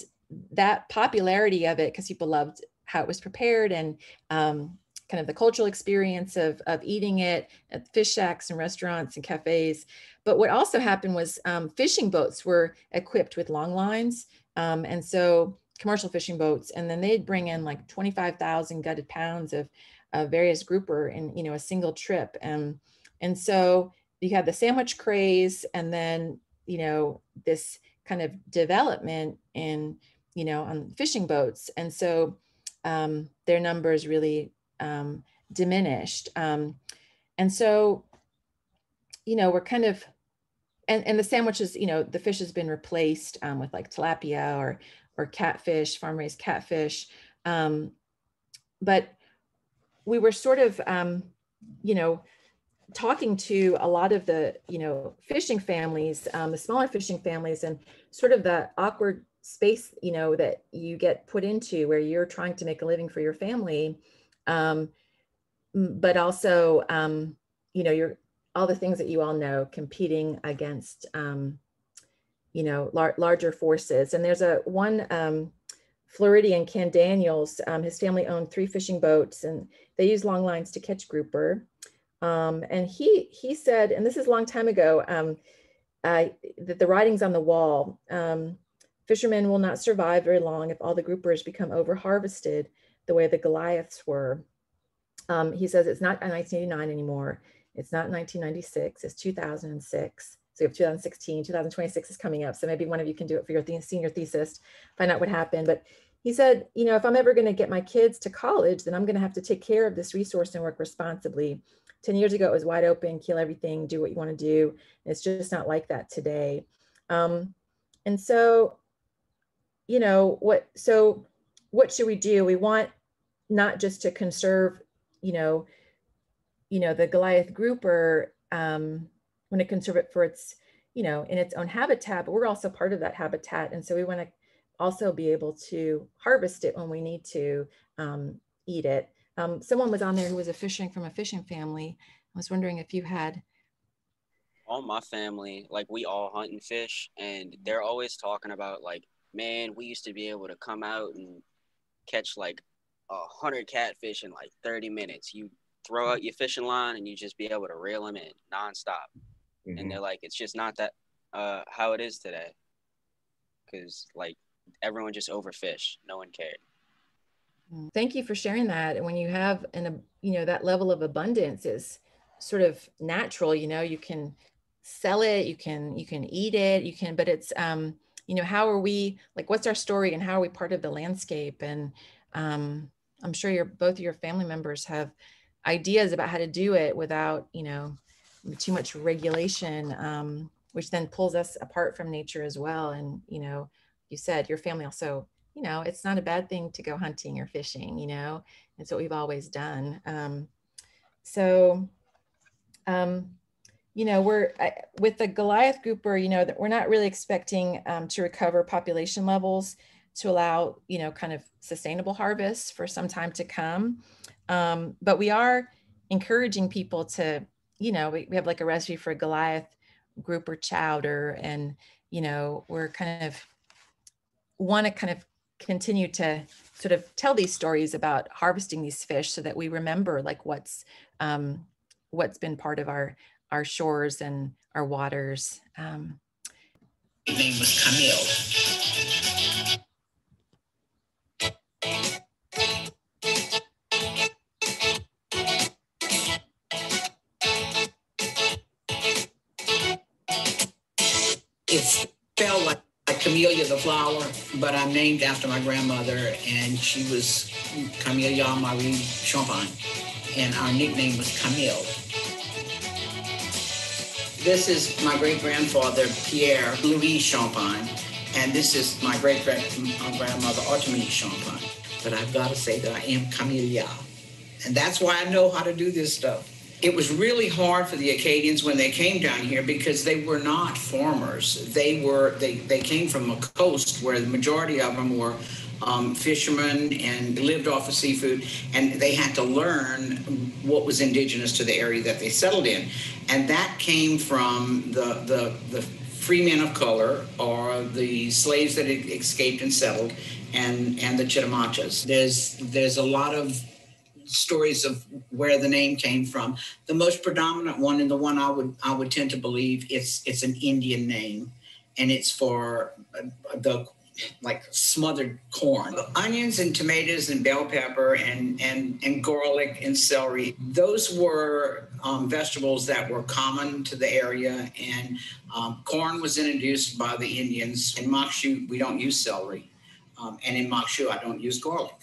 B: that popularity of it because people loved how it was prepared and um, kind of the cultural experience of, of eating it at fish shacks and restaurants and cafes. But what also happened was um, fishing boats were equipped with long lines. Um, and so commercial fishing boats, and then they'd bring in like 25,000 gutted pounds of, of various grouper in, you know, a single trip. And, and so you had the sandwich craze and then, you know, this kind of development in you know, on fishing boats. And so um, their numbers really um, diminished. Um, and so, you know, we're kind of, and, and the sandwiches, you know, the fish has been replaced um, with like tilapia or, or catfish, farm raised catfish. Um, but we were sort of, um, you know, talking to a lot of the you know fishing families um, the smaller fishing families and sort of the awkward space you know that you get put into where you're trying to make a living for your family Um, but also, um, you know, you're all the things that you all know, competing against, um, you know, lar larger forces. And there's a one um, Floridian, Ken Daniels, um, his family owned three fishing boats and they use long lines to catch grouper. Um, and he he said, and this is a long time ago, um, uh, that the writings on the wall, um, fishermen will not survive very long if all the groupers become over harvested the way the Goliaths were. Um, he says it's not 1989 anymore. It's not 1996, it's 2006. So you have 2016, 2026 is coming up. So maybe one of you can do it for your th senior thesis, find out what happened. But he said, you know, if I'm ever going to get my kids to college, then I'm going to have to take care of this resource and work responsibly. 10 years ago, it was wide open, kill everything, do what you want to do. It's just not like that today. Um, and so, you know, what, so what should we do? We want not just to conserve, you know, you know, the Goliath grouper, um, want to conserve it for its, you know, in its own habitat, but we're also part of that habitat. And so we want to also be able to harvest it when we need to um, eat it. Um, someone was on there who was a fishing from a fishing family. I was wondering if you had.
D: All my family, like we all hunt and fish, and they're always talking about like, man, we used to be able to come out and catch like hundred catfish in like 30 minutes. You throw out your fishing line and you just be able to reel them in nonstop. Mm-hmm. And they're like, it's just not that uh, how it is today. Cause like everyone just overfish. No one cared.
B: Mm. Thank you for sharing that. And when you have an, you know, that level of abundance is sort of natural, you know, you can sell it, you can, you can eat it, you can, but it's, um, you know, how are we, like, what's our story and how are we part of the landscape? And um, I'm sure your, both of your family members have ideas about how to do it without, you know, too much regulation, um, which then pulls us apart from nature as well. And, you know, you said your family also you know, it's not a bad thing to go hunting or fishing, you know, it's what we've always done. Um, so, um, you know, we're I, with the Goliath grouper, you know, that we're not really expecting um, to recover population levels to allow, you know, kind of sustainable harvests for some time to come. Um, but we are encouraging people to, you know, we, we have like a recipe for a Goliath grouper chowder and, you know, we're kind of want to kind of continue to sort of tell these stories about harvesting these fish so that we remember like what's um, what's been part of our our shores and our waters. Um,
E: name was Camille. Spelled like Camellia the flower, but I'm named after my grandmother, and she was Camellia Marie Champagne, and our nickname was Camille. This is my great grandfather, Pierre Louis Champagne, and this is my great grandmother, Artemise Champagne. But I've got to say that I am Camellia, and that's why I know how to do this stuff it was really hard for the Acadians when they came down here because they were not farmers. They were they, they came from a coast where the majority of them were um, fishermen and lived off of seafood, and they had to learn what was indigenous to the area that they settled in, and that came from the the the free men of color or the slaves that escaped and settled, and and the Chitimacha. There's there's a lot of stories of where the name came from. The most predominant one, and the one I would I would tend to believe, it's it's an Indian name, and it's for uh, the like smothered corn, onions and tomatoes and bell pepper and and and garlic and celery. Those were um, vegetables that were common to the area, and um, corn was introduced by the Indians. In maque choux, we don't use celery, um, and in maque choux, I don't use garlic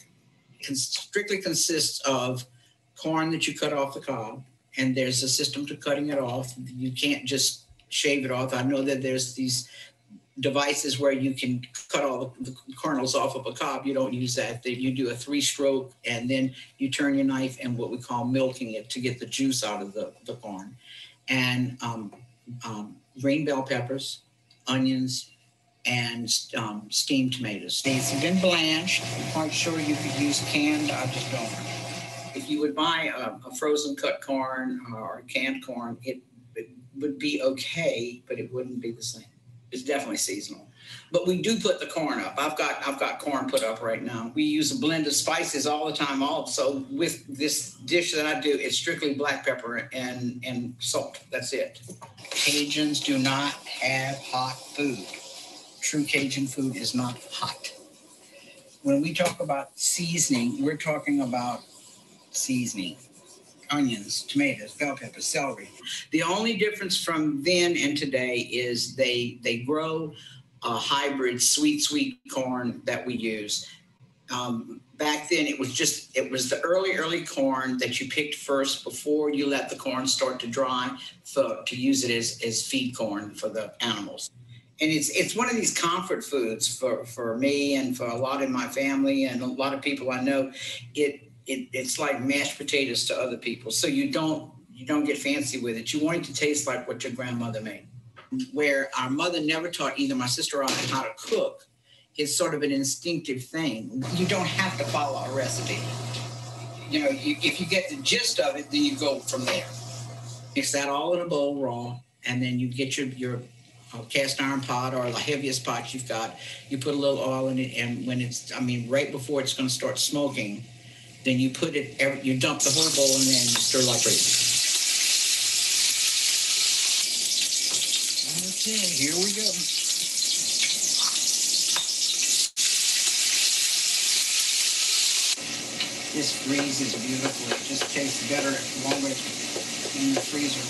E: strictly consists of corn that you cut off the cob, and there's a system to cutting it off. You can't just shave it off. I know that there's these devices where you can cut all the, kernels off of a cob. You don't use that. That you do a three stroke, and then you turn your knife and what we call milking it to get the juice out of the, the corn. And um, um, green bell peppers, onions, and um, steamed tomatoes. These have been blanched. I'm quite sure you could use canned. I just don't. if you would buy a, a frozen cut corn or canned corn, it, it would be okay, but it wouldn't be the same. It's definitely seasonal. But we do put the corn up. I've got I've got corn put up right now. We use a blend of spices all the time. Also, with this dish that I do, it's strictly black pepper and and salt. That's it. Cajuns do not have hot food. True Cajun food is not hot. When we talk about seasoning, we're talking about seasoning onions, tomatoes, bell peppers, celery. The only difference from then and today is they they grow a hybrid sweet sweet corn that we use. Um, back then, it was just it was the early early corn that you picked first before you let the corn start to dry for to use it as as feed corn for the animals. And it's it's one of these comfort foods for for me and for a lot of my family and a lot of people I know. It it, it's like mashed potatoes to other people. So you don't you don't get fancy with it. You want it to taste like what your grandmother made. Where our mother never taught either my sister or I how to cook, it's sort of an instinctive thing. You don't have to follow a recipe. You know, you, if you get the gist of it, then you go from there. Mix that all in a bowl raw, and then you get your your cast iron pot or the heaviest pot you've got. You put a little oil in it, and when it's, I mean, right before it's going to start smoking, then you put it, you dump the whole bowl in there and you stir like crazy. Okay, here we go. This freezes beautiful. It just tastes better longer in the freezer.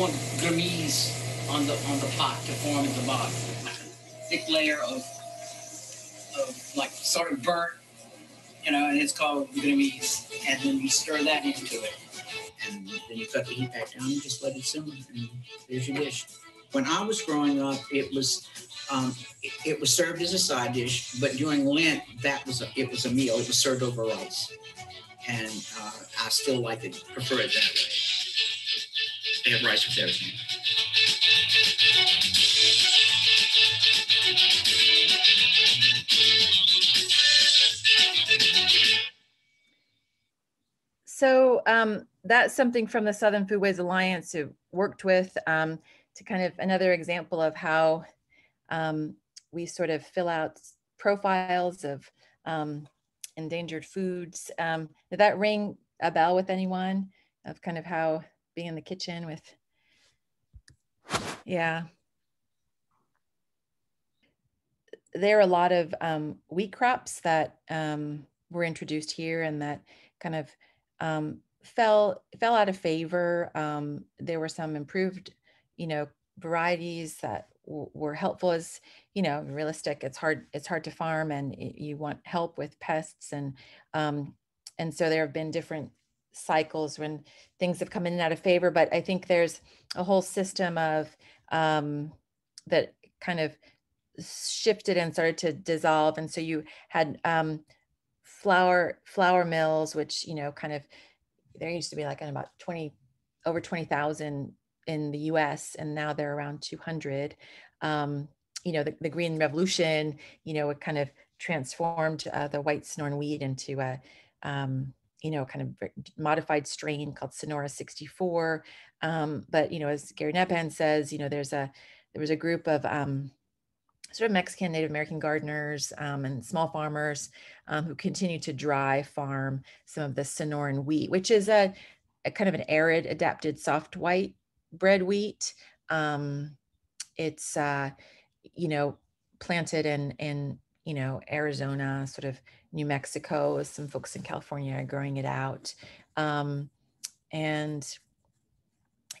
E: One glamise on the on the pot to form at the bottom. Thick layer of of like sort of burnt you know, and it's called glamise. And then you stir that into it. And then you cut the heat back down and just let it simmer. And there's your dish. When I was growing up, it was um, it, it, was served as a side dish, but during Lent, that was a, it was a meal. It was served over rice, and uh, I still like it, prefer it that way. They have rice with everything.
B: So um, that's something from the Southern Foodways Alliance who worked with um, to kind of another example of how um, we sort of fill out profiles of um, endangered foods. Um, did that ring a bell with anyone of kind of how being in the kitchen with, yeah. There are a lot of um, wheat crops that were introduced here and that kind of um, fell fell out of favor. Um, there were some improved, you know, varieties that w- were helpful as you know realistic. It's hard it's hard to farm, and it, you want help with pests, and um, and so there have been different cycles when things have come in and out of favor. But I think there's a whole system of um, that kind of shifted and started to dissolve, and so you had um, flour flour mills, which you know kind of there used to be like about 20 over 20,000 in the US and now they're around 200. Um, you know, the, the Green Revolution, you know, it kind of transformed uh, the white Sonoran wheat into a, um, you know, kind of modified strain called Sonora 64. Um, but, you know, as Gary Nabhan says, you know, there's a, there was a group of um, sort of Mexican Native American gardeners um, and small farmers um, who continue to dry farm some of the Sonoran wheat, which is a, a kind of an arid adapted soft white bread wheat. Um, it's, uh, you know, planted in, in, you know, Arizona, sort of New Mexico, some folks in California are growing it out. Um, and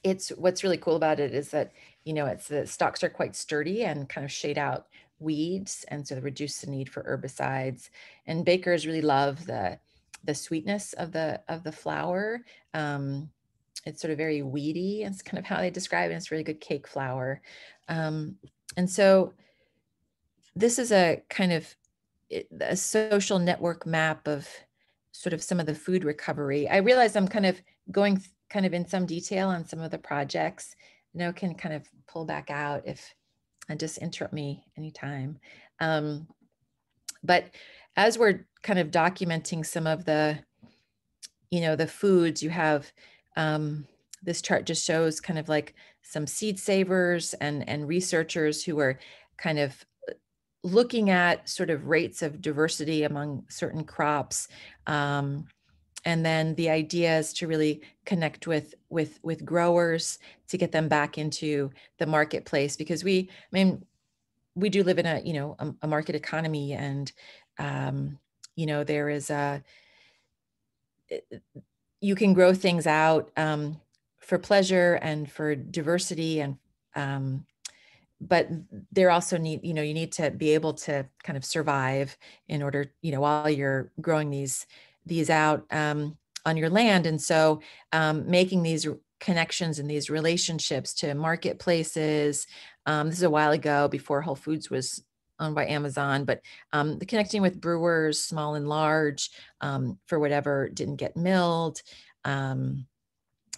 B: it's what's really cool about it is that you know, it's the stalks are quite sturdy and kind of shade out weeds, and so they reduce the need for herbicides. And bakers really love the the sweetness of the of the flour. Um, it's sort of very weedy. It's kind of how they describe it. It's really good cake flour. Um, and so this is a kind of a social network map of sort of some of the food recovery. I realize I'm kind of going kind of in some detail on some of the projects know can kind of pull back out if and just interrupt me anytime. Um, but as we're kind of documenting some of the, you know, the foods you have, um, this chart just shows kind of like some seed savers and, and researchers who are kind of uh, looking at sort of rates of diversity among certain crops. Um, and then the idea is to really connect with with with growers to get them back into the marketplace because we i mean we do live in a you know a, a market economy and um you know there is a you can grow things out um, for pleasure and for diversity and um, but there also need you know you need to be able to kind of survive in order you know while you're growing these these out um, on your land and so um, making these connections and these relationships to marketplaces um, this is a while ago before whole foods was owned by Amazon, but um, the connecting with brewers, small and large, um, for whatever didn't get milled. Um,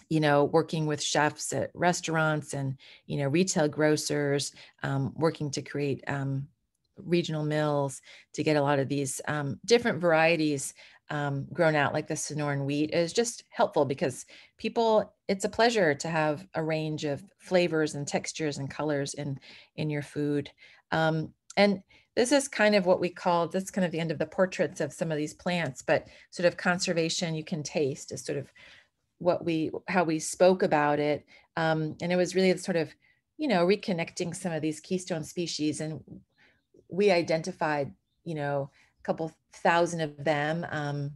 B: you know, working with chefs at restaurants and you know retail grocers, um, working to create um, regional mills to get a lot of these different varieties um, grown out like the Sonoran wheat is just helpful because people it's a pleasure to have a range of flavors and textures and colors in in your food um, and this is kind of what we call this kind of the end of the portraits of some of these plants, but sort of conservation you can taste is sort of what we how we spoke about it. Um, and it was really sort of, you know, reconnecting some of these keystone species. And we identified, you know, couple thousand of them. Um,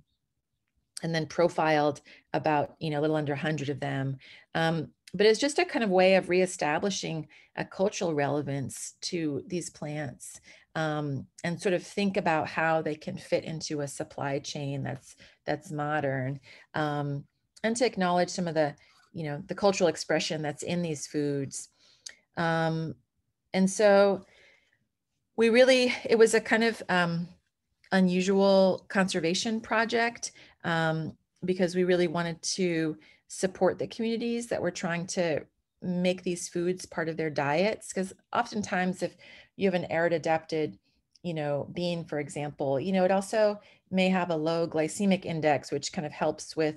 B: and then profiled about you know a little under 100 of them um, but it's just a kind of way of reestablishing a cultural relevance to these plants um, and sort of think about how they can fit into a supply chain that's that's modern um, and to acknowledge some of the you know the cultural expression that's in these foods um, and so we really it was a kind of um, unusual conservation project um, because we really wanted to support the communities that were trying to make these foods part of their diets. Because oftentimes if you have an arid adapted you know bean for example you know it also may have a low glycemic index which kind of helps with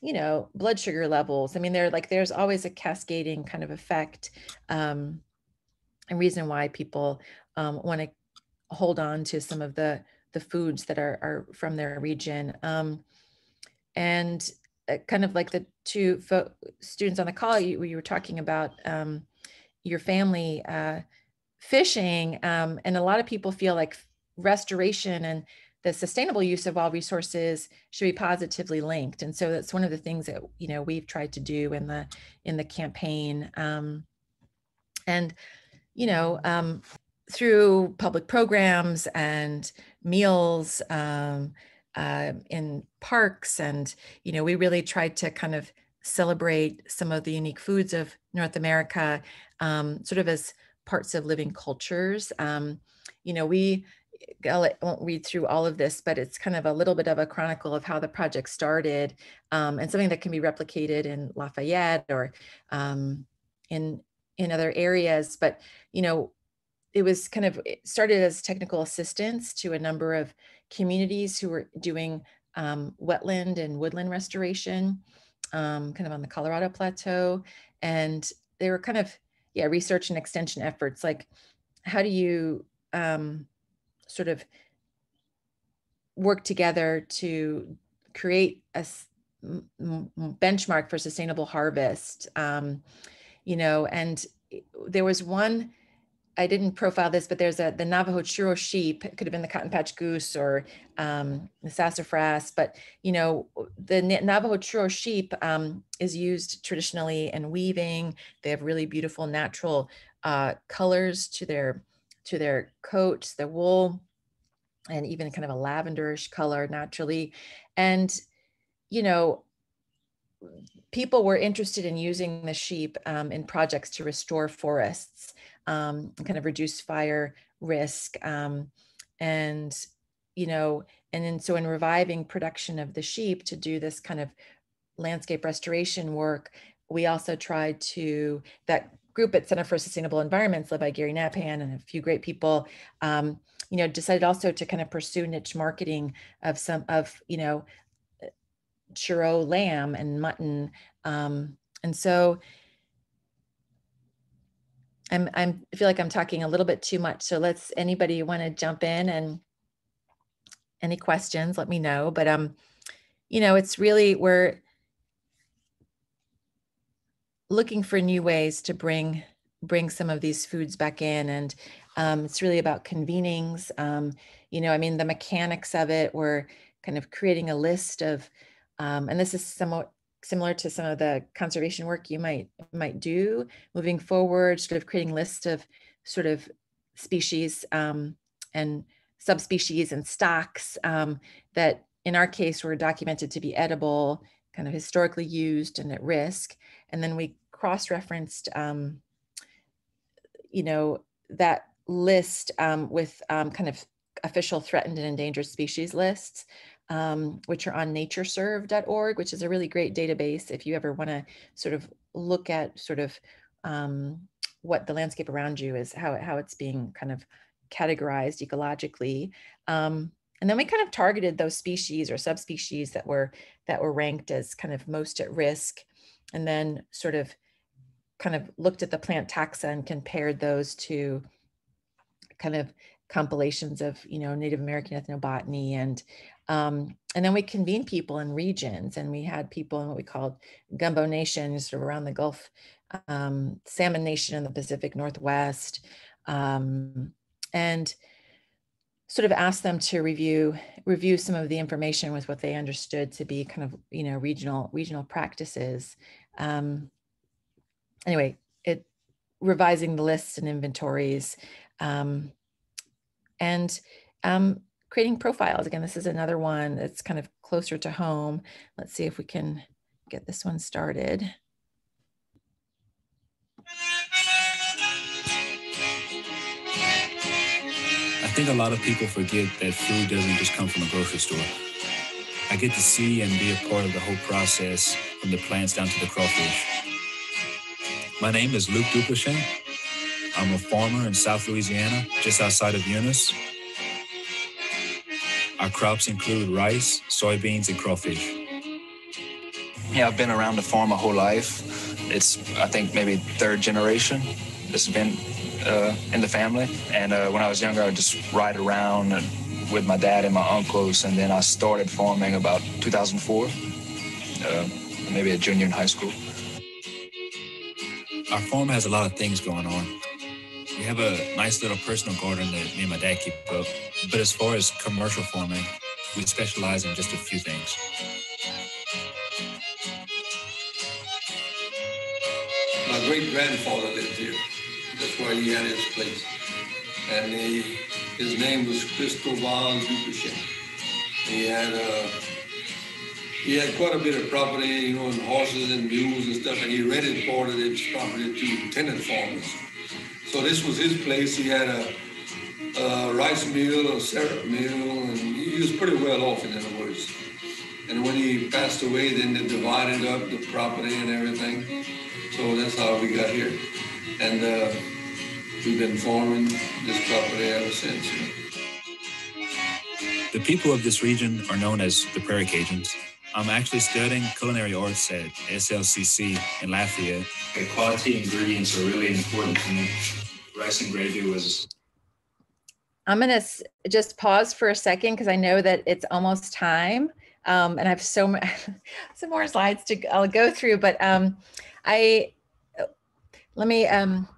B: you know blood sugar levels. I mean there like there's always a cascading kind of effect um and reason why people um, want to hold on to some of the the foods that are, are from their region um, and uh, kind of like the two fo- students on the call, you, you were talking about um, your family uh, fishing, um, and a lot of people feel like restoration and the sustainable use of all resources should be positively linked. And so that's one of the things that you know we've tried to do in the in the campaign um, and you know um, through public programs and meals um, uh, in parks and you know we really tried to kind of celebrate some of the unique foods of north america um, sort of as parts of living cultures um, you know we I won't read through all of this, but it's kind of a little bit of a chronicle of how the project started um, and something that can be replicated in Lafayette or um, in in other areas. But you know, it was kind of started as technical assistance to a number of communities who were doing um, wetland and woodland restoration, um, kind of on the Colorado Plateau. And they were kind of, yeah, research and extension efforts. Like, how do you um, sort of work together to create a benchmark for sustainable harvest? Um, you know, and there was one I didn't profile this, but there's a the Navajo churro sheep. It could have been the cotton patch goose or um, the sassafras, but you know the Navajo churro sheep um, is used traditionally in weaving. They have really beautiful natural uh, colors to their to their coats, their wool, and even kind of a lavenderish color naturally. And you know, people were interested in using the sheep um, in projects to restore forests um, kind of reduce fire risk. Um, and, you know, and then so in reviving production of the sheep to do this kind of landscape restoration work, we also tried to, that group at Center for Sustainable Environments led by Gary Nabhan and a few great people, um, you know, decided also to kind of pursue niche marketing of some of, you know, churro lamb and mutton. Um, and so I'm, I'm, I feel like I'm talking a little bit too much. So let's, anybody want to jump in and any questions, let me know. But, um, you know, it's really, we're looking for new ways to bring, bring some of these foods back in. And um, it's really about convenings. Um, you know, I mean, the mechanics of it, we're kind of creating a list of, um, and this is somewhat similar to some of the conservation work you might might do moving forward, sort of creating lists of sort of species um, and subspecies and stocks um, that in our case were documented to be edible, kind of historically used and at risk. And then we cross-referenced, um, you know, that list um, with um, kind of official threatened and endangered species lists um, which are on natureserve.org, which is a really great database if you ever want to sort of look at sort of um, what the landscape around you is, how, how it's being kind of categorized ecologically. Um, and then we kind of targeted those species or subspecies that were that were ranked as kind of most at risk, and then sort of kind of looked at the plant taxa and compared those to kind of compilations of you know Native American ethnobotany and um, and then we convened people in regions and we had people in what we called gumbo nation sort of around the Gulf, um, salmon nation in the Pacific Northwest, um, and sort of asked them to review review some of the information with what they understood to be kind of you know regional regional practices. Um, anyway, it revising the lists and inventories, um, and um, creating profiles. Again, this is another one that's kind of closer to home. Let's see if we can get this one started.
F: I think a lot of people forget that food doesn't just come from a grocery store. I get to see and be a part of the whole process from the plants down to the crawfish. My name is Luke Duplichin. I'm a farmer in South Louisiana, just outside of Eunice, our crops include rice, soybeans, and crawfish.
G: Yeah, I've been around the farm my whole life. It's, I think, maybe third generation. This has been uh, in the family. And uh, when I was younger, I would just ride around with my dad and my uncles. And then I started farming about 2004, uh, maybe a junior in high school.
F: Our farm has a lot of things going on. We have a nice little personal garden that me and my dad keep up. But as far as commercial farming, we specialize in just a few things.
H: My great grandfather lived here. That's where he had his place. And he, his name was Cristobal Dupichin. He had uh, he had quite a bit of property, you know, and horses and mules and stuff, and he rented part of his property to tenant farmers. So this was his place. He had a, a rice mill, a syrup mill, and he was pretty well off, in other words. And when he passed away, then they divided up the property and everything. So that's how we got here. And uh, we've been farming this property ever since. You know.
F: The people of this region are known as the Prairie Cajuns. I'm actually studying culinary arts at SLCC in Lafayette.
I: The quality ingredients are really important to me rice and gravy was.
B: I'm going to just pause for a second because I know that it's almost time. Um, and I have so some more slides to I'll go through, but um, I let me. Um,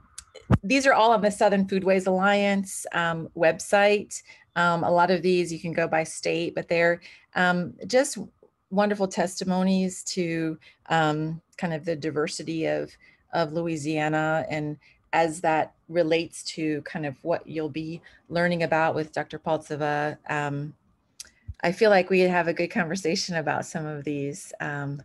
B: these are all on the Southern Foodways Alliance um, website. Um, a lot of these you can go by state, but they're um, just wonderful testimonies to kind of the diversity of of Louisiana and as that relates to kind of what you'll be learning about with Dr. Paltseva. Um, I feel like we have a good conversation about some of these. Um,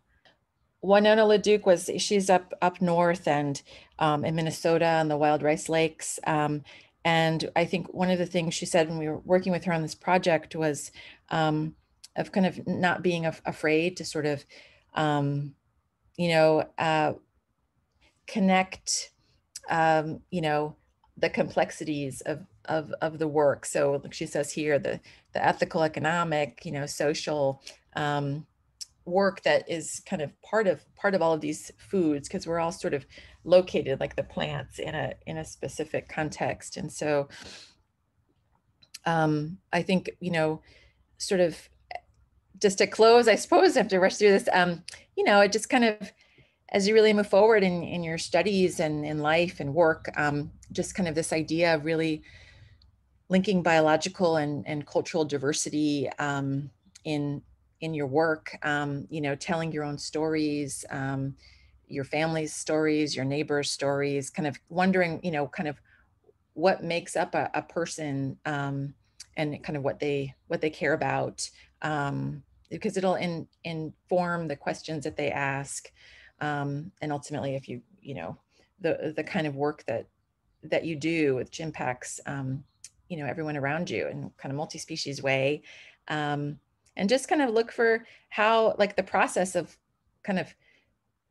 B: Winona LaDuke was, she's up up north and um, in Minnesota on the Wild Rice Lakes. Um, and I think one of the things she said when we were working with her on this project was um, of kind of not being af- afraid to sort of, um, you know, uh, connect um, you know, the complexities of, of, of the work. So like she says here, the, the ethical, economic, you know, social, um, work that is kind of part of part of all of these foods because we're all sort of located like the plants in a in a specific context and so um i think you know sort of just to close i suppose I have to rush through this um you know it just kind of as you really move forward in in your studies and in life and work um just kind of this idea of really linking biological and and cultural diversity um in in your work, um, you know, telling your own stories, um, your family's stories, your neighbors' stories, kind of wondering, you know, kind of what makes up a, a person um, and kind of what they what they care about, um, because it'll in, inform the questions that they ask, um, and ultimately, if you you know the the kind of work that that you do, which impacts um, you know everyone around you in kind of multi-species way. Um, and just kind of look for how like the process of kind of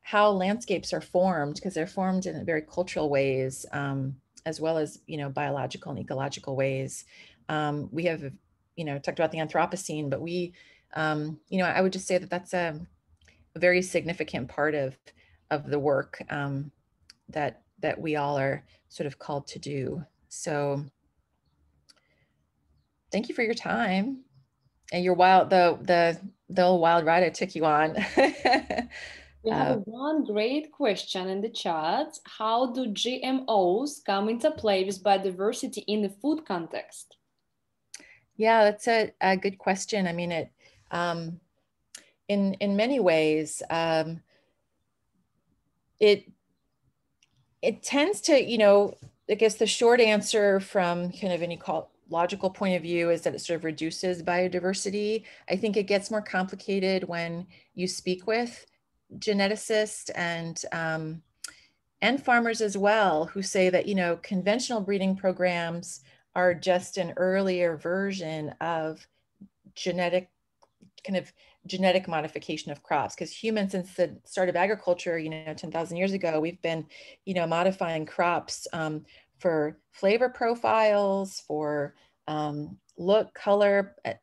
B: how landscapes are formed because they're formed in very cultural ways um, as well as you know biological and ecological ways um, we have you know talked about the anthropocene but we um, you know i would just say that that's a, a very significant part of of the work um, that that we all are sort of called to do so thank you for your time and your wild the the the old wild ride I took you on.
A: we have uh, one great question in the chat. How do GMOs come into play with biodiversity in the food context?
B: Yeah, that's a, a good question. I mean, it um, in in many ways, um, it it tends to, you know, I guess the short answer from kind of any call logical point of view is that it sort of reduces biodiversity. I think it gets more complicated when you speak with geneticists and um, and farmers as well who say that you know conventional breeding programs are just an earlier version of genetic kind of genetic modification of crops because humans since the start of agriculture you know 10,000 years ago we've been you know modifying crops um, for flavor profiles, for um, look, color. Eh,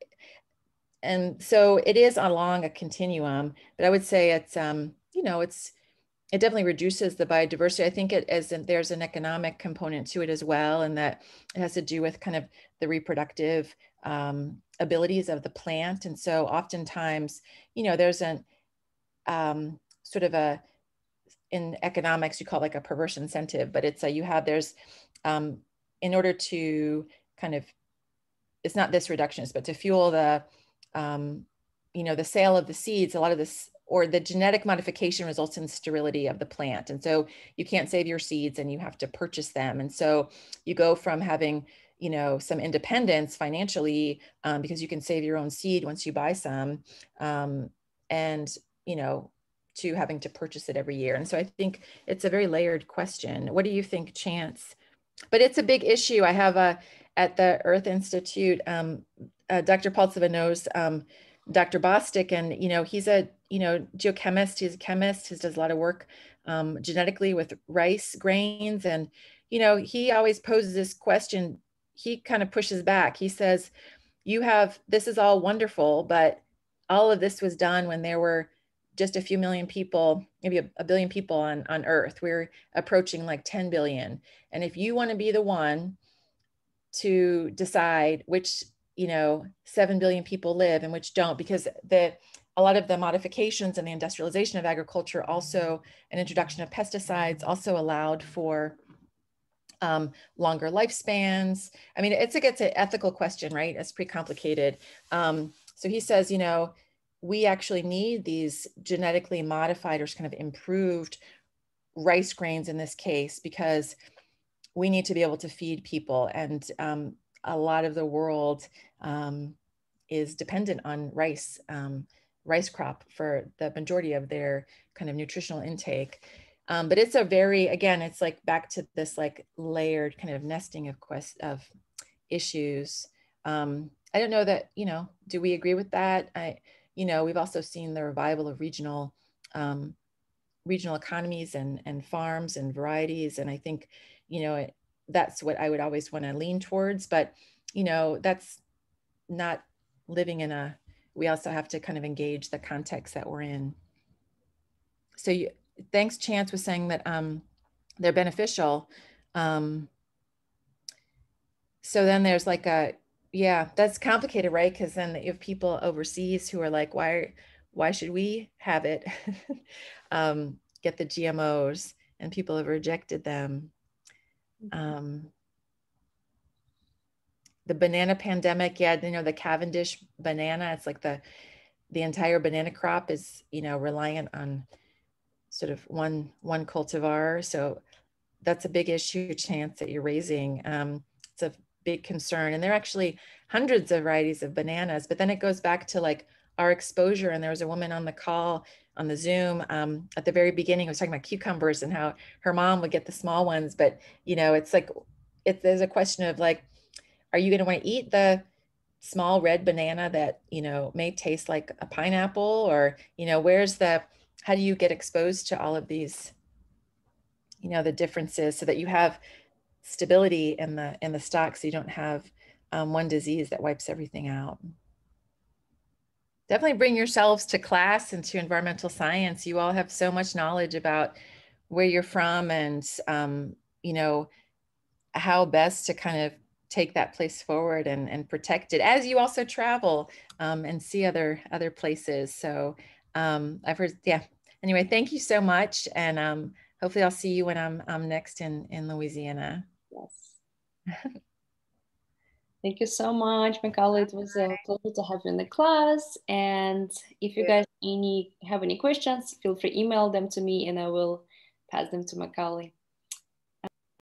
B: and so it is along a continuum, but I would say it's, um, you know, it's, it definitely reduces the biodiversity. I think it as there's an economic component to it as well, and that it has to do with kind of the reproductive um, abilities of the plant. And so oftentimes, you know, there's an um, sort of a in economics you call it like a perverse incentive, but it's a you have there's um, in order to kind of, it's not this reductionist, but to fuel the, um, you know, the sale of the seeds, a lot of this, or the genetic modification results in sterility of the plant. And so you can't save your seeds and you have to purchase them. And so you go from having, you know, some independence financially um, because you can save your own seed once you buy some. Um, and, you know, to having to purchase it every year. And so I think it's a very layered question. What do you think, Chance? but it's a big issue. I have a at the Earth Institute. Um, uh, Dr. Paltseva knows um, Dr. Bostic, and you know he's a you know geochemist. He's a chemist. He does a lot of work um, genetically with rice grains, and you know he always poses this question. He kind of pushes back. He says, "You have this is all wonderful, but all of this was done when there were just a few million people, maybe a, a, billion people on, on Earth. We're approaching like 10 billion. And if you want to be the one to decide which, you know, 7 billion people live and which don't, because the a lot of the modifications and the industrialization of agriculture also an introduction of pesticides also allowed for um, longer lifespans. I mean, it's, a, gets an ethical question, right? It's pretty complicated. Um, so he says, you know, we actually need these genetically modified or kind of improved rice grains in this case because we need to be able to feed people and um, a lot of the world um, is dependent on rice um, rice crop for the majority of their kind of nutritional intake um, but it's a very again it's like back to this like layered kind of nesting of quest of issues um, i don't know that you know do we agree with that i you know, we've also seen the revival of regional um, regional economies and, and farms and varieties. And I think, you know, it, that's what I would always want to lean towards. But, you know, that's not living in a we also have to kind of engage the context that we're in. So you, thanks Chance was saying that um, they're beneficial. Um, so then there's like a, yeah, that's complicated, right? Because then you have people overseas who are like, why, why should we have it? um, get the GMOs and people have rejected them. Um, the banana pandemic, yeah, you know, the Cavendish banana, it's like the, the entire banana crop is, you know, reliant on sort of one, one cultivar. So that's a big issue chance that you're raising. Um, it's a big concern. And there are actually hundreds of varieties of bananas, but then it goes back to like our exposure. And there was a woman on the call on the Zoom um, at the very beginning, I was talking about cucumbers and how her mom would get the small ones. But, you know, it's like, it, there's a question of like, are you going to want to eat the small red banana that, you know, may taste like a pineapple or, you know, where's the, how do you get exposed to all of these, you know, the differences so that you have stability in the, in the stock so you don't have um, one disease that wipes everything out definitely bring yourselves to class and to environmental science. You all have so much knowledge about where you're from and, um, you know, how best to kind of take that place forward and, and protect it as you also travel um, and see other other places. So um, I've heard, yeah. Anyway, thank you so much. And um, hopefully I'll see you when I'm, I'm next in, in Louisiana.
A: Yes. Thank you so much, Makalé. It was a pleasure to have you in the class. And if you guys any have any questions, feel free email them to me and I will pass them to Makalé.